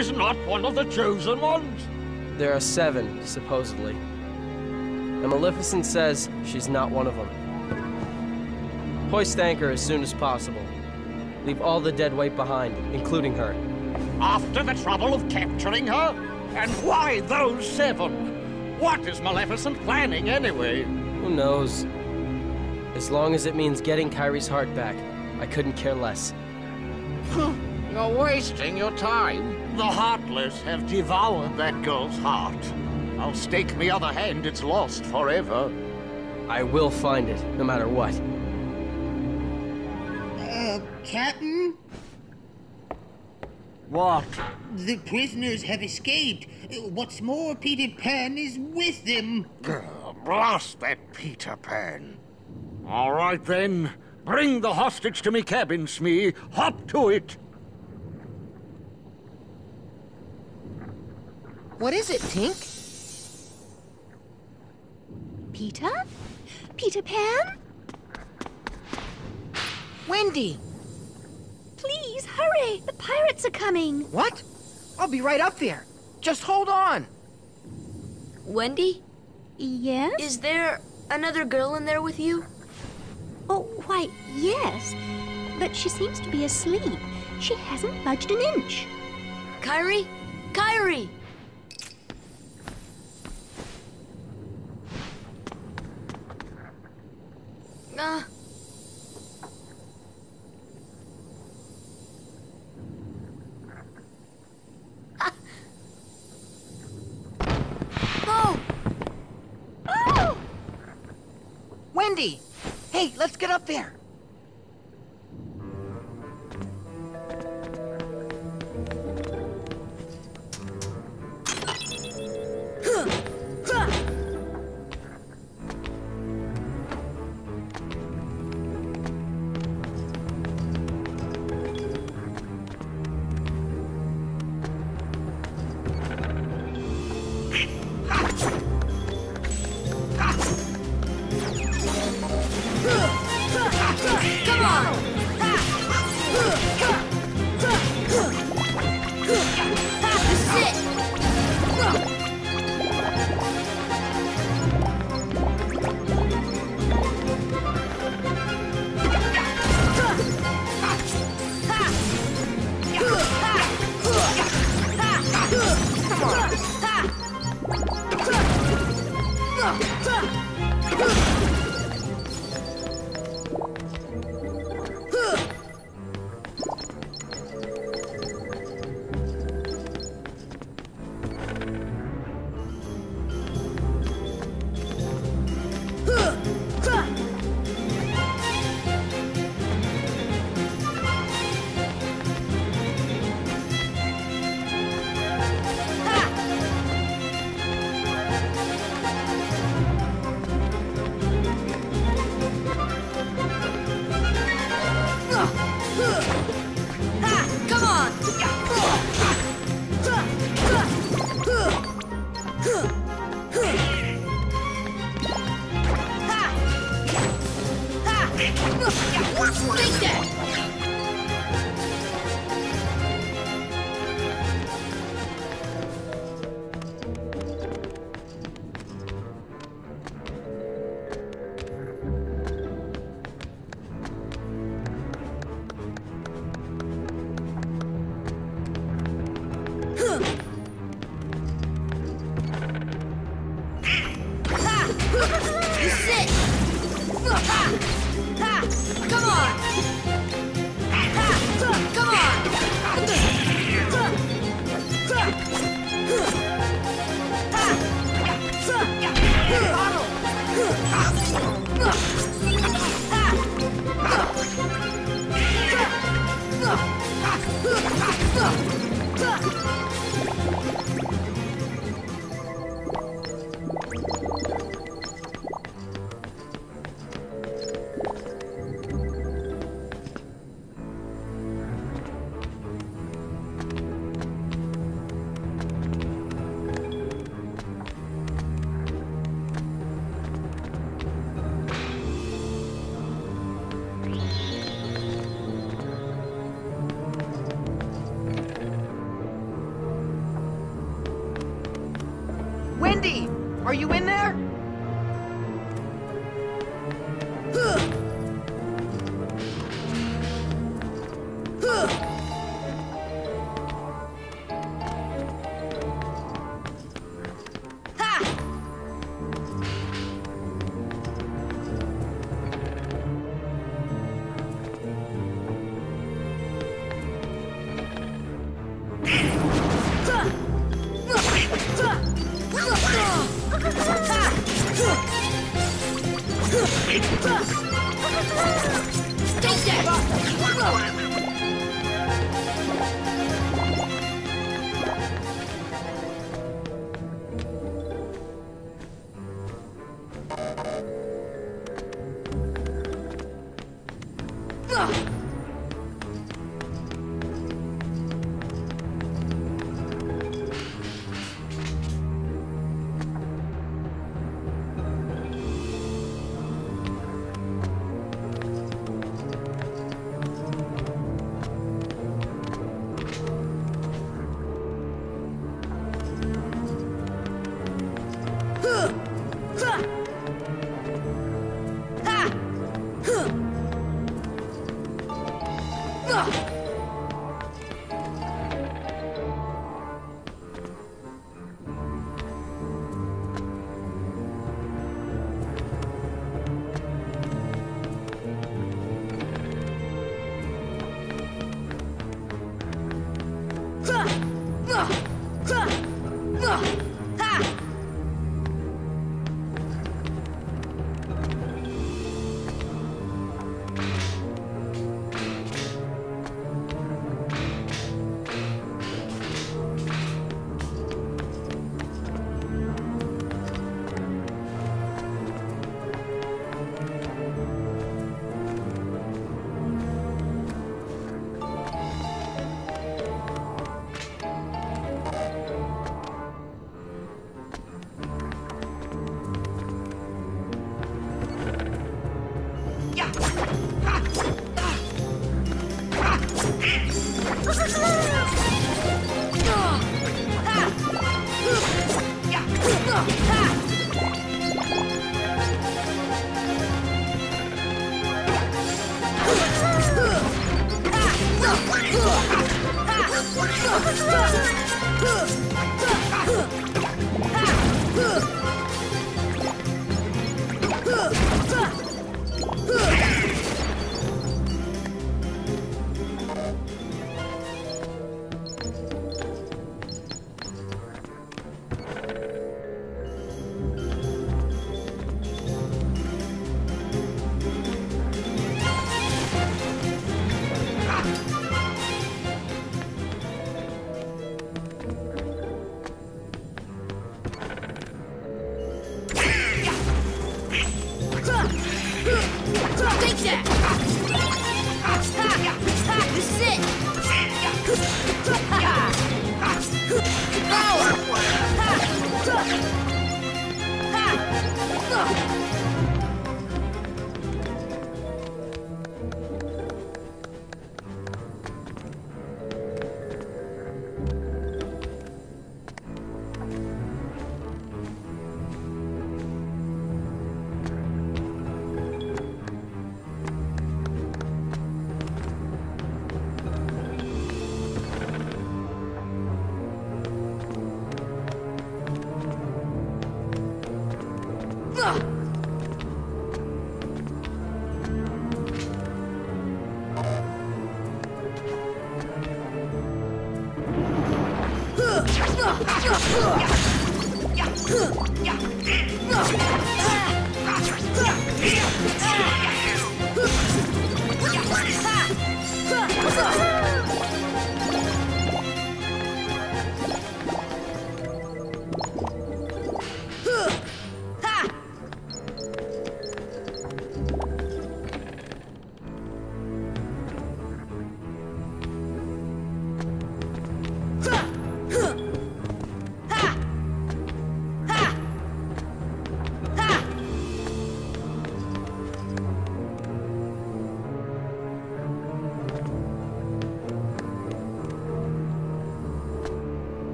is not one of the chosen ones. There are seven, supposedly. And Maleficent says she's not one of them. Hoist anchor as soon as possible. Leave all the dead weight behind, including her. After the trouble of capturing her? And why those seven? What is Maleficent planning anyway? Who knows? As long as it means getting Kairi's heart back, I couldn't care less. You're wasting your time. The Heartless have devoured that girl's heart. I'll stake me other hand it's lost forever. I will find it, no matter what. Uh, Captain? What? The prisoners have escaped. What's more, Peter Pan is with them. Blast that Peter Pan. All right then. Bring the hostage to me cabin, Smee. Hop to it. What is it, Tink? Peter? Peter Pan? Wendy! Please, hurry! The pirates are coming! What? I'll be right up there. Just hold on. Wendy, Yes? is there another girl in there with you? Oh, why, yes. But she seems to be asleep. She hasn't budged an inch. Kairi? Kairi! Uh, Ah. Oh! Oh! Wendy! Hey, let's get up there. 驾驾 Are you in Take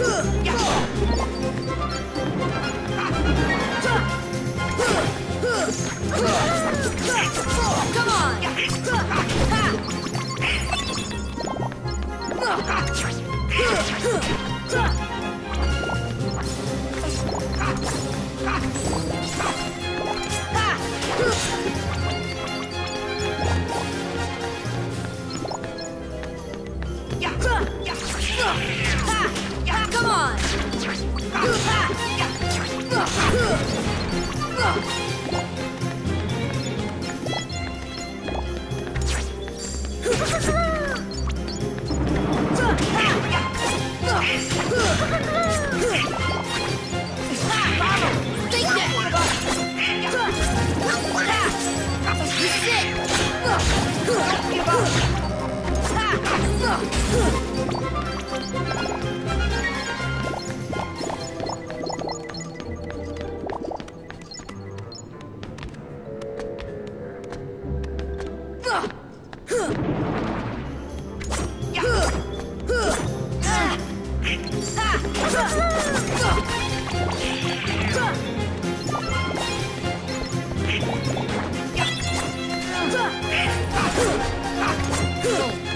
is Ugh! そ。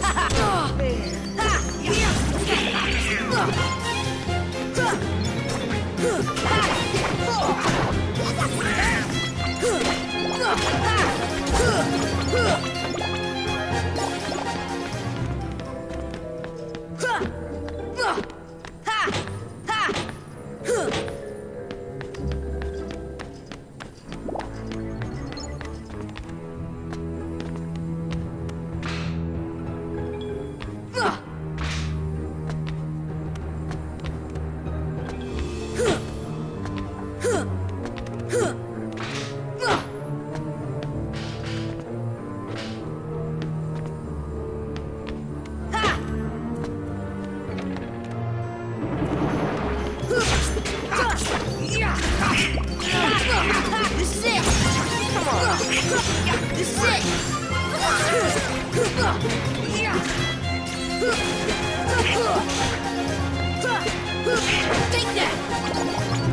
哈 哈 Take that!